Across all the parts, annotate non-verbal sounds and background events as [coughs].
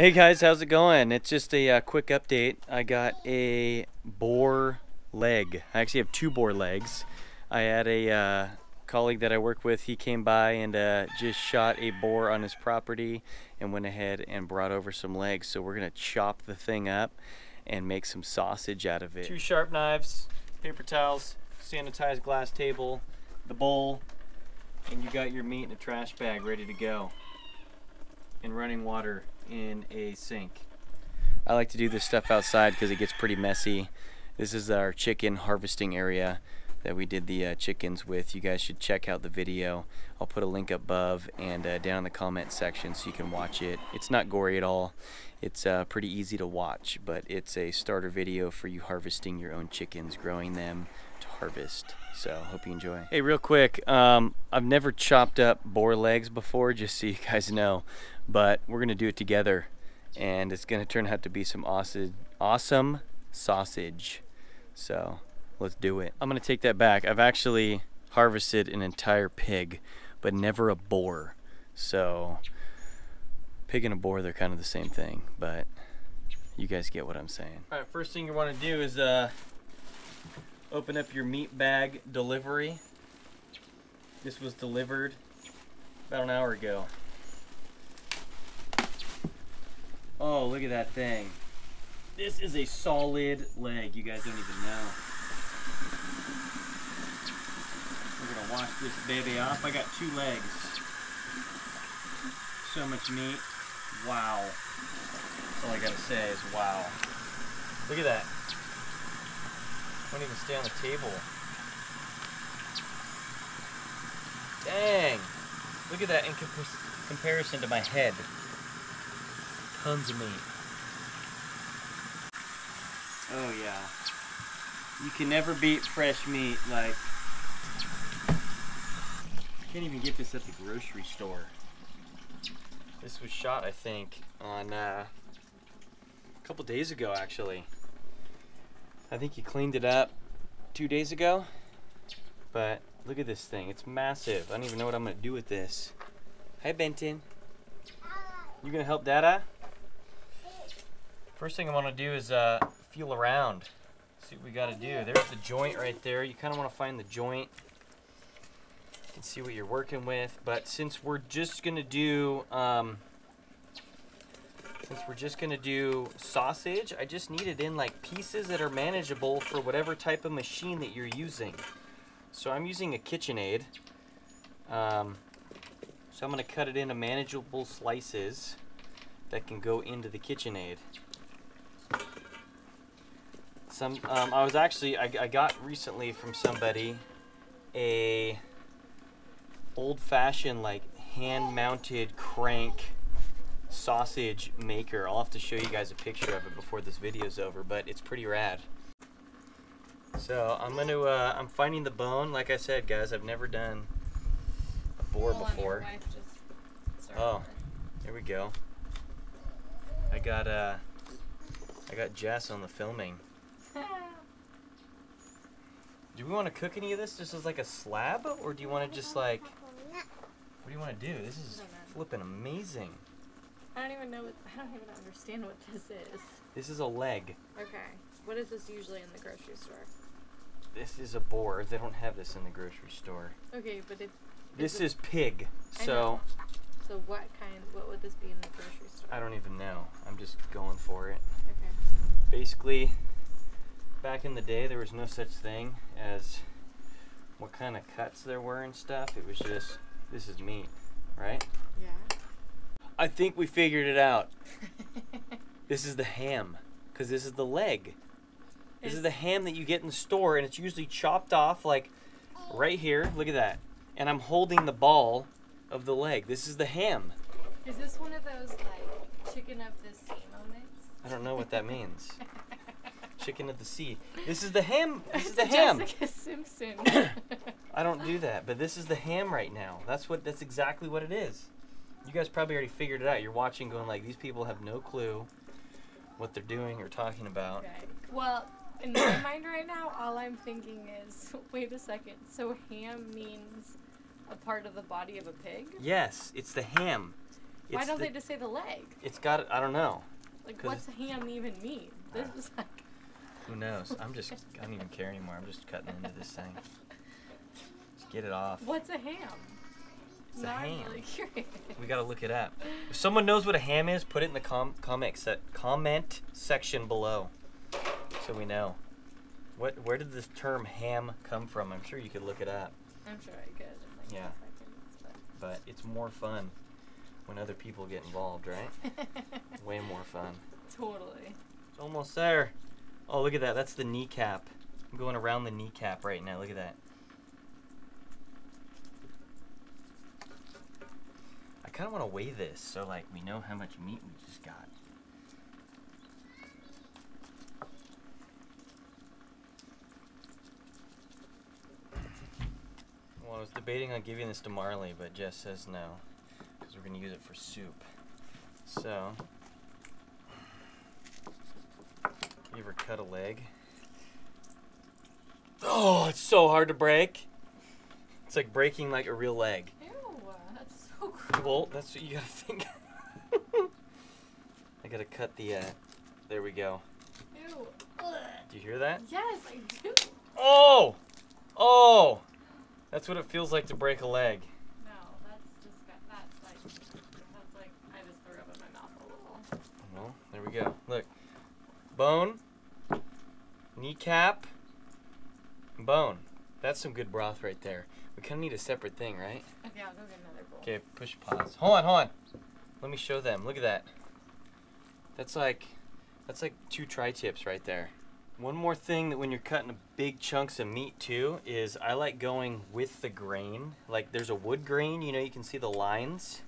Hey guys, how's it going? It's just a uh, quick update. I got a boar leg. I actually have two boar legs. I had a uh, colleague that I work with. He came by and uh, just shot a boar on his property and went ahead and brought over some legs. So we're gonna chop the thing up and make some sausage out of it. Two sharp knives, paper towels, sanitized glass table, the bowl, and you got your meat in a trash bag ready to go. And running water in a sink. I like to do this stuff outside because it gets pretty messy. This is our chicken harvesting area that we did the uh, chickens with. You guys should check out the video. I'll put a link above and uh, down in the comment section so you can watch it. It's not gory at all. It's uh, pretty easy to watch, but it's a starter video for you harvesting your own chickens, growing them to harvest. So hope you enjoy. Hey, real quick, um, I've never chopped up boar legs before, just so you guys know, but we're gonna do it together, and it's gonna turn out to be some awesome, awesome sausage. So let's do it. I'm gonna take that back. I've actually harvested an entire pig, but never a boar. So pig and a boar, they're kind of the same thing, but you guys get what I'm saying. All right, first thing you want to do is uh, open up your meat bag delivery. This was delivered about an hour ago. Oh, look at that thing. This is a solid leg. You guys don't even know. We're gonna wash this baby off. I got two legs. So much meat. Wow. That's all I gotta say is wow. Look at that. Won't even stay on the table. Dang. Look at that in comp comparison to my head. Tons of meat. Oh yeah. You can never beat fresh meat like I can't even get this at the grocery store. This was shot, I think, on uh, a couple days ago, actually. I think he cleaned it up two days ago. But look at this thing. It's massive. I don't even know what I'm going to do with this. Hi, Benton. You to help Dada? First thing I want to do is uh, feel around. See what we got to do. There's the joint right there. You kind of want to find the joint and see what you're working with. But since we're just gonna do, um, since we're just gonna do sausage, I just need it in like pieces that are manageable for whatever type of machine that you're using. So I'm using a KitchenAid. Um, so I'm gonna cut it into manageable slices that can go into the KitchenAid. Some, um, I was actually, I, I got recently from somebody a old-fashioned like hand-mounted crank sausage maker. I'll have to show you guys a picture of it before this video is over, but it's pretty rad. So I'm gonna, uh, I'm finding the bone. Like I said, guys, I've never done a boar before. Oh, here we go. I got, uh, I got Jess on the filming. Do we want to cook any of this just as like a slab, or do you want to just like what do you want to do? This is flipping amazing. I don't even know. What, [laughs] I don't even understand what this is. This is a leg. Okay. What is this usually in the grocery store? This is a boar. They don't have this in the grocery store. Okay, but it. This is pig. So. So what kind? What would this be in the grocery store? I don't even know. I'm just going for it. Okay. Basically, back in the day, there was no such thing as what kind of cuts there were and stuff. It was just this is meat, right? Yeah. I think we figured it out. [laughs] this is the ham, because this is the leg. This is the ham that you get in the store, and it's usually chopped off like right here. Look at that. And I'm holding the ball of the leg. This is the ham. Is this one of those like chicken of the sea moments? I don't know what that means. [laughs] chicken of the sea. This is the ham. This is the [laughs] ham. Jessica Simpson. [coughs] [laughs] I don't do that, but this is the ham right now. That's what. That's exactly what it is. You guys probably already figured it out. You're watching, going like, these people have no clue what they're doing or talking about. Right. Well, in my [coughs] mind right now, all I'm thinking is, [laughs] wait a second. So ham means a part of the body of a pig? Yes, it's the ham. Why don't the- they just say the leg? It's got. I don't know. Like, what's ham even mean? This is like. Who knows? I'm just. I don't even care anymore. I'm just cutting into this thing. Just get it off. What's a ham? It's a ham. I'm really curious. We gotta look it up. If someone knows what a ham is, put it in the com- comment se- comment section below, so we know. What? Where did this term ham come from? I'm sure you could look it up, I'm sure I could. In like Yeah. seconds, but. but it's more fun when other people get involved, right? [laughs] Way more fun. totally. It's almost there. Oh, look at that. That's the kneecap. I'm going around the kneecap right now. Look at that. I kind of want to weigh this so like we know how much meat we just got. Well, I was debating on giving this to Marley, but Jess says no because we're going to use it for soup. So, you ever cut a leg? Oh, it's so hard to break. It's like breaking like a real leg. Ew, that's so gross. Well, that's what you gotta think. [laughs] I gotta cut the. Uh, there we go. Ew. Do you hear that? Yes, I do. Oh, oh, that's what it feels like to break a leg. No, that's just that's like that's like I just threw up in my mouth a little. Well, there we go. Look, bone, kneecap, bone. That's some good broth right there. We kind of need a separate thing, right? Okay, I'll go get another bowl. Okay, push pause. Hold on, hold on. Let me show them. Look at that. That's like that's like two tri-tips right there. One more thing that when you're cutting big chunks of meat too is I like going with the grain. Like there's a wood grain, you know, you can see the lines.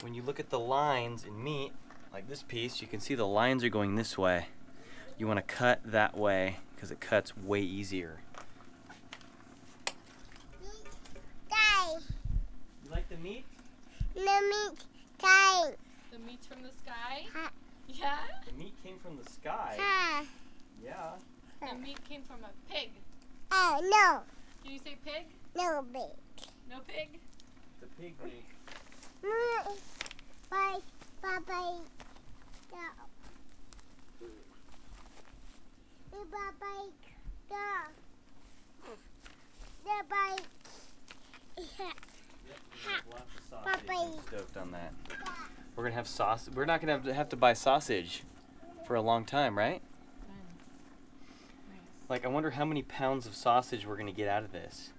When you look at the lines in meat, like this piece, you can see the lines are going this way. You want to cut that way because it cuts way easier. Guy, You like the meat? the meat guy. The meat's from the sky. Ha. Yeah. The meat came from the sky. Ha. Yeah. The meat came from a pig. Oh no, Can you say pig? no big. No pig. The pig meat. Mm, Bye, bye, bye. Go. The bye bye. Go. The bye. Yeah. Papa. Stoked on that. We're gonna have sauce. We're not gonna have to have to buy sausage for a long time, right? Like, I wonder how many pounds of sausage we're gonna get out of this.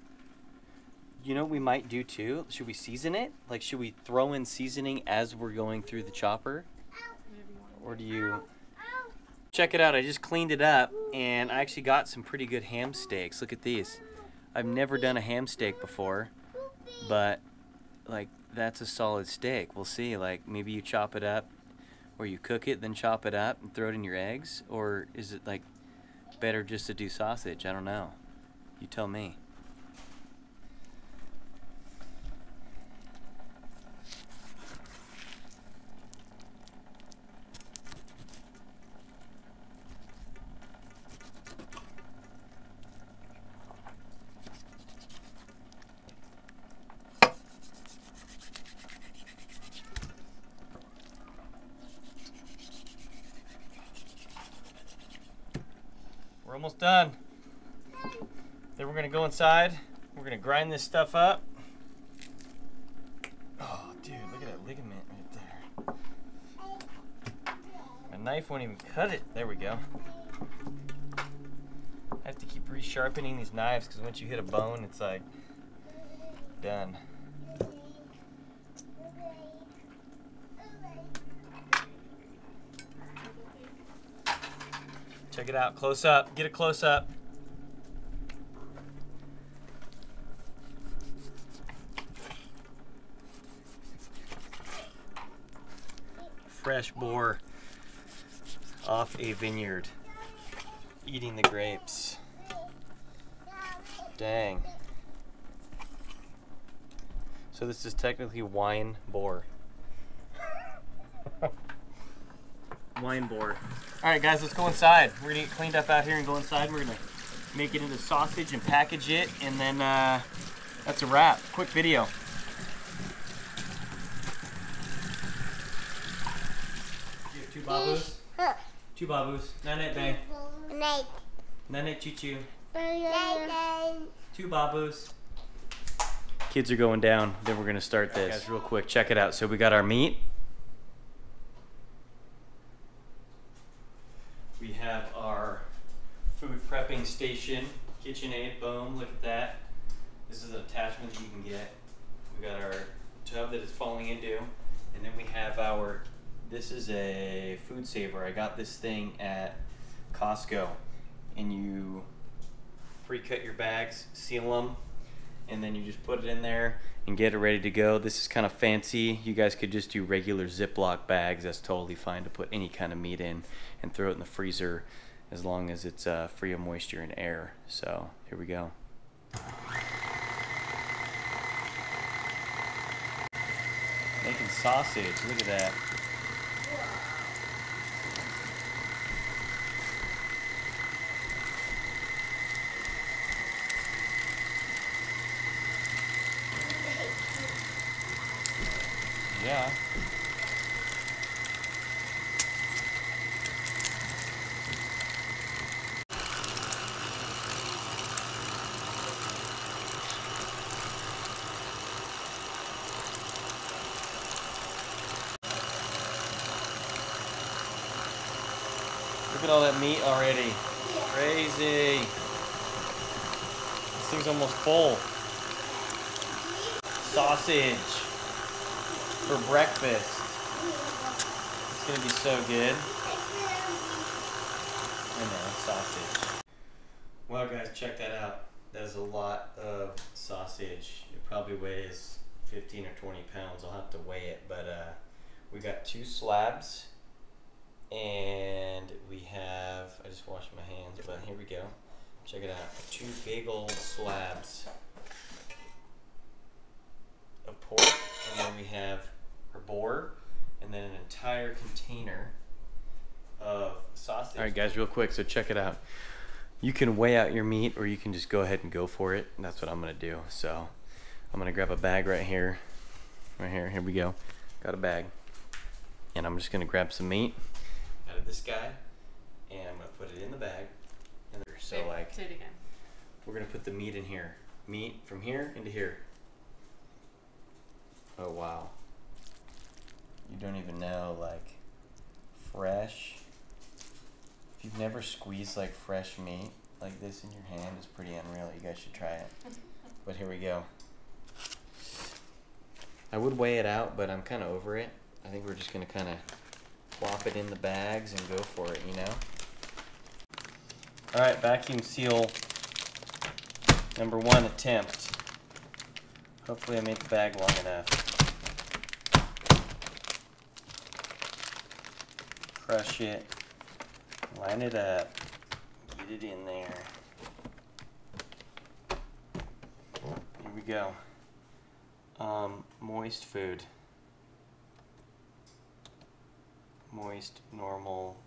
You know what we might do too? Should we season it? Like, should we throw in seasoning as we're going through the chopper, Whatever you want. or do you? Check it out. I just cleaned it up, and I actually got some pretty good ham steaks. Look at these. I've never done a ham steak before, but like that's a solid steak. We'll see. Like maybe you chop it up, or you cook it, then chop it up and throw it in your eggs, or is it like better just to do sausage? I don't know. You tell me. Almost done. Then we're gonna go inside. We're gonna grind this stuff up. Oh, dude, look at that ligament right there. My knife won't even cut it. There we go. I have to keep resharpening these knives because once you hit a bone, it's like done. Check it out, close up. Get a close up. Fresh boar off a vineyard, eating the grapes. Dang. So this is technically wine boar. Wine boar. All right, guys, let's go inside. We're gonna get cleaned up out here and go inside. We're gonna make it into sausage and package it, and then uh, that's a wrap. Quick video. Two babus. Two babus. Nanette bang. Night. Nanette choo choo. Two babus. Kids are going down. Then we're gonna start this. Guys, real quick, check it out. So we got our meat. We have our food prepping station, KitchenAid. Boom! Look at that. This is an attachment that you can get. We got our tub that it's falling into, and then we have our. This is a food saver. I got this thing at Costco, and you pre-cut your bags, seal them, and then you just put it in there and get it ready to go. This is kind of fancy. You guys could just do regular Ziploc bags. That's totally fine to put any kind of meat in and throw it in the freezer as long as it's uh, free of moisture and air. So here we go. Making sausage. Look at that. Yeah. Look at all that meat already. Crazy. This thing's almost full. Sausage for breakfast. It's gonna be so good. I know, sausage. Well, guys, check that out. That is a lot of sausage. It probably weighs 15 or 20 pounds. I'll have to weigh it, but uh, we got two slabs, and we have. I just washed my hands, but here we go. Check it out. Two big old slabs of pork, and then we have our boar, and then an entire container of sausage. All right, guys, real quick. So check it out. You can weigh out your meat, or you can just go ahead and go for it. And that's what I'm gonna do. So I'm gonna grab a bag right here, right here. Here we go. Got a bag, and I'm just gonna grab some meat out of this guy, and I'm gonna put it in the bag. And so Say- like Say it again. we're gonna put the meat in here. Meat from here into here. Oh wow. You don't even know like fresh. If you've never squeezed like fresh meat like this in your hand, it's pretty unreal. You guys should try it. [laughs] But here we go. I would weigh it out, but I'm kind of over it. I think we're just gonna kind of plop it in the bags and go for it, you know. All right, vacuum seal number one attempt. Hopefully I made the bag long enough. Crush it, line it up, get it in there. Here we go. Um, moist food. Moist, normal.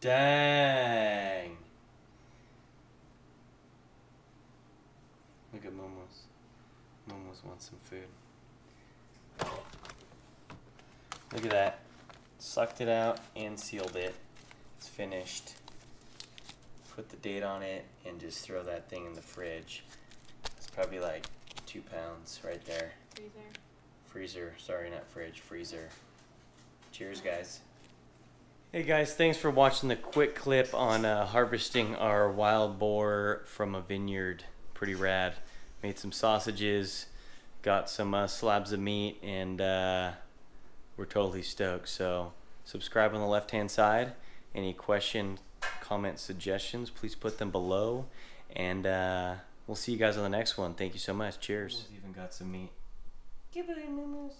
Dang. Look at Momos. Momos wants some food. Look at that. Sucked it out and sealed it. It's finished. Put the date on it and just throw that thing in the fridge. It's probably like two pounds right there. Freezer. Freezer. Sorry, not fridge. Freezer. Cheers, guys. Hey guys, thanks for watching the quick clip on uh, harvesting our wild boar from a vineyard. Pretty rad. Made some sausages, got some uh, slabs of meat, and uh, we're totally stoked. So, subscribe on the left hand side. Any questions, comments, suggestions, please put them below. And uh, we'll see you guys on the next one. Thank you so much. Cheers. even got some meat. Goodbye, Moomoo's.